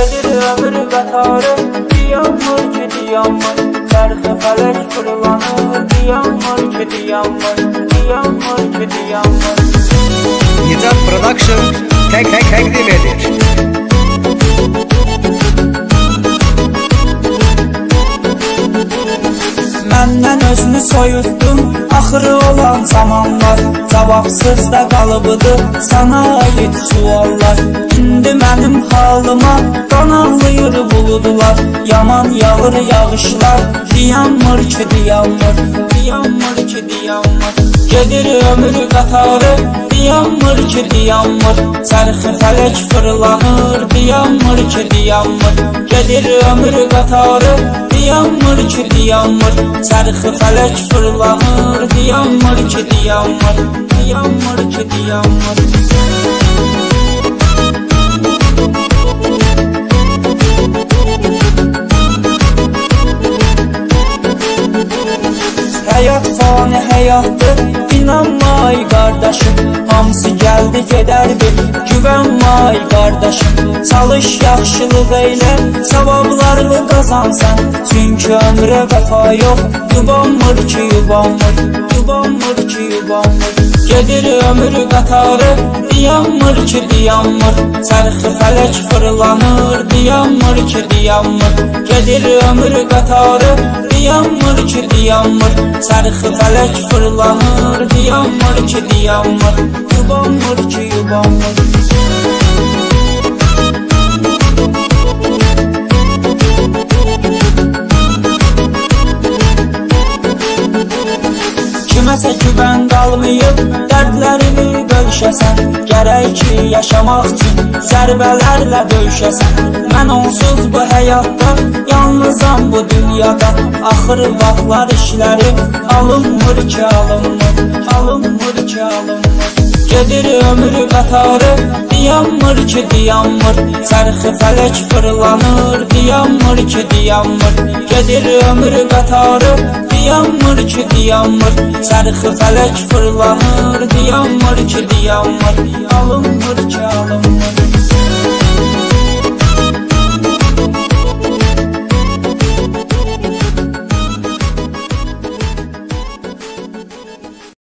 Gedir ömür qatarı Diyanmır ki diyanmır Çərxi fələk fırlanır Diyanmır ki diyanmır Diyanmır ki diyanmır Nicat Production tek tek təqdim edir. Məndən özünü soyutdun Axırı olan zamanlar Cavabsız da qalıbıdır Sana aid suallar. İndi mənim halıma Qanalıyır buludlar Yaman yağır yağışlar Diyanmır ki diyanmır Diyanmır ki diyanmır Gedir ömür qatarı Diyanmır ki diyanmır Çərxi fələk fırlanır Diyanmır ki diyanmır Gedir ömür qatarı Diyanmır ki diyanmır Çərxi fələk fırlanır Diyanmır ki diyanmır Diyanmır ki diyanmır Həyat fani həyatdır İnanma ay qardaşım Hamısı gəldi gedərdi Güvənmə ay qardaşım Çalış yaxşılıq eylə Savablarını qazansan Çünki ömrə vəfa yox Yubanmır ki yubanmır Yubanmır ki yubanmır Gedir ömür qatarı Diyanmır ki diyanmır Çərxi fələk fırlanır Diyanmır ki diyanmır Gedir ömür qatarı Diyanmır ki diyanmır Çərxi fələk fırlanır Diyanmır ki diyanmır Yubanmır ki yubanmır Kiməsə güvən qalmayıb Dərdlərini bölüşəsən Gərək ki yaşamaq üçün Zərbələrlə döyüşəsən Mən onsuz bu həyatda Yalnızam bu dünyada Axır vaxtlar işlərim. Alınmır ki alınmır Alınmır ki alınmır Gedir ömrü qatarı Diyanmır ki diyanmır Çərxi fələk fırlanır Diyanmır ki diyanmır Gedir ömrü qatarı Diyanmır ki diyanmır Çərxi fələk fırlanır Diyanmır ki diyanmır Alınmır ki alınmır